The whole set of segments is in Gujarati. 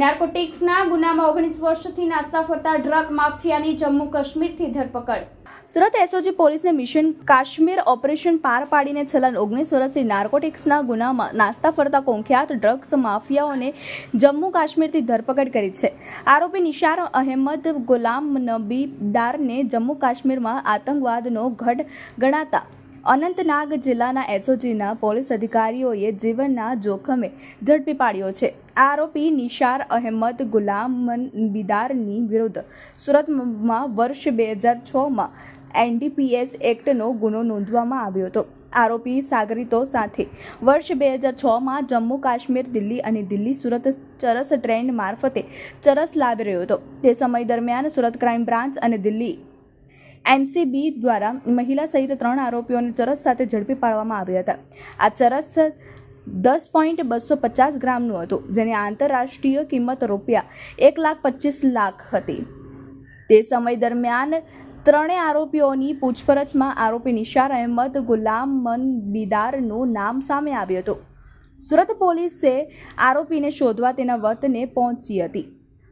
નાર્કોટિક્સના ગુનામાં ઓગણીસ વર્ષથી નાસ્તા ફરતા ડ્રગ માફિયાની જમ્મુ કાશ્મીરથી ધરપકડ. સુરત એસઓજી પોલીસને મિશન કાશ્મીર ઓપરેશન પાર પાડીને છેલ્લા ઓગણીસ વર્ષથી નાર્કોટિક્સના ગુનામાં નાસ્તા ફરતા કોંખ્યાત ડ્રગ્સ માફિયાઓને જમ્મુ કાશ્મીરથી ધરપકડ કરી છે. આરોપી નિશાર અહેમદ ગુલામ નબી દારને જમ્મુ કાશ્મીરમાં આતંકવાદનો ગઢ ગણાતા અનંતનાગ જિલ્લાના એસઓજીના પોલીસ અધિકારીઓએ જીવનના જોખમે ઝડપી પાડ્યો છે. આરોપી નિશાર અહેમદ ગુલામ બિદારની વિરુદ્ધ સુરતમાં વર્ષ બે હજાર છમાં એનડીપીએસ એક્ટનો ગુનો નોંધવામાં આવ્યો હતો. આરોપી સાગરીતો સાથે વર્ષ બે હજાર છમાં જમ્મુ કાશ્મીર, દિલ્હી અને દિલ્હી સુરત ચરસ ટ્રેન મારફતે ચરસ લાવી રહ્યો હતો. તે સમય દરમિયાન સુરત ક્રાઇમ બ્રાન્ચ અને દિલ્હી એનસીબી દ્વારા મહિલા સહિત ત્રણ આરોપીઓને ચરસ સાથે ઝડપી પાડવામાં આવ્યા હતા. આ ચરસ દસ પોઈન્ટ બસો પચાસ ગ્રામનું હતું, જેની આંતરરાષ્ટ્રીય કિંમત રૂપિયા એક લાખ પચીસ લાખ હતી. તે સમય દરમિયાન ત્રણેય આરોપીઓની પૂછપરછમાં આરોપી નિશાર અહેમદ ગુલામ મન બિદારનું નામ સામે આવ્યું હતું. સુરત પોલીસે આરોપીને શોધવા તેના વતને પહોંચી હતી.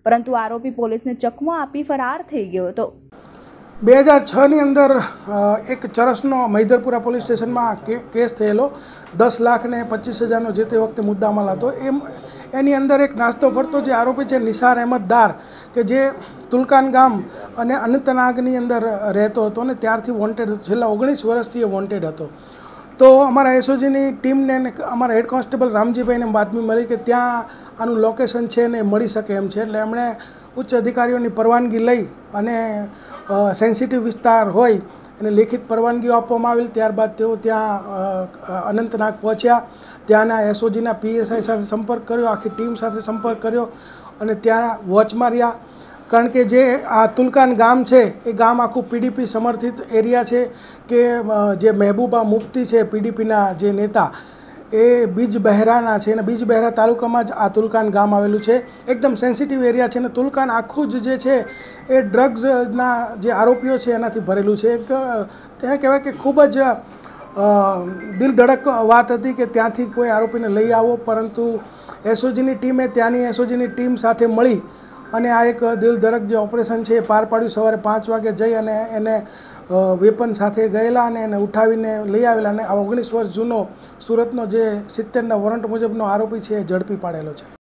પરંતુ આરોપી પોલીસને ચકમો આપી ફરાર થઈ ગયો હતો. બે હજાર છની અંદર એક ચરસનો મૈદરપુરા પોલીસ સ્ટેશનમાં કેસ થયેલો. દસ લાખ ને પચીસ હજારનો જે તે વખતે મુદ્દામાલ હતો. એમ, એની અંદર એક નાસ્તો ફરતો જે આરોપી છે નિસાર અહેમદ દાર કે જે તુલકાન ગામ અને અનંતનાગની અંદર રહેતો હતો અને ત્યારથી વોન્ટેડ હતો. છેલ્લા ઓગણીસ વર્ષથી એ વોન્ટેડ હતો. તો અમારા એસઓજીની ટીમને અમારા હેડ કોન્સ્ટેબલ રામજીભાઈને બાતમી મળી કે ત્યાં આનું લોકેશન છે ને મળી શકે એમ છે. એટલે એમણે ઉચ્ચ અધિકારીઓની પરવાનગી લઈ અને સેન્સિટિવ વિસ્તાર હોય એને લેખિત પરવાનગીઓ આપવામાં આવેલ. ત્યારબાદ તેઓ ત્યાં અનંતનાગ પહોંચ્યા. ત્યાંના એસઓજીના પીએસઆઈ સાથે સંપર્ક કર્યો. આખી ટીમ સાથે સંપર્ક કર્યો અને ત્યાં વોચમાં રહ્યા. કારણ કે જે આ તુલકાન ગામ છે, એ ગામ આખું પીડીપી સમર્થિત એરિયા છે કે જે મહેબૂબા મુફ્તી છે પીડીપીના જે નેતા એ બીજ બહેરાના છે અને બીજ બહેરા તાલુકામાં જ આ તુલકાન ગામ આવેલું છે. એકદમ સેન્સિટિવ એરિયા છે અને તુલકાન આખું જ જે છે એ ડ્રગ્સના જે આરોપીઓ છે એનાથી ભરેલું છે. એક ત્યાં કહેવાય કે ખૂબ જ દિલ ધડક વાત હતી કે ત્યાંથી કોઈ આરોપીને લઈ આવો, પરંતુ એસઓજીની ટીમે ત્યાંની એસઓજીની ટીમ સાથે મળી અને આ એક દિલ ધડક જે ઓપરેશન છે એ પાર પાડ્યું. સવારે પાંચ વાગે જઈ અને એને વેપન સાથે ગયેલા અને એને ઉઠાવીને લઈ આવેલા અને આ ઓગણીસ વર્ષ જૂનો સુરતનો જે સિત્તેરના વોરંટ મુજબનો આરોપી છે એ ઝડપી પાડેલો છે.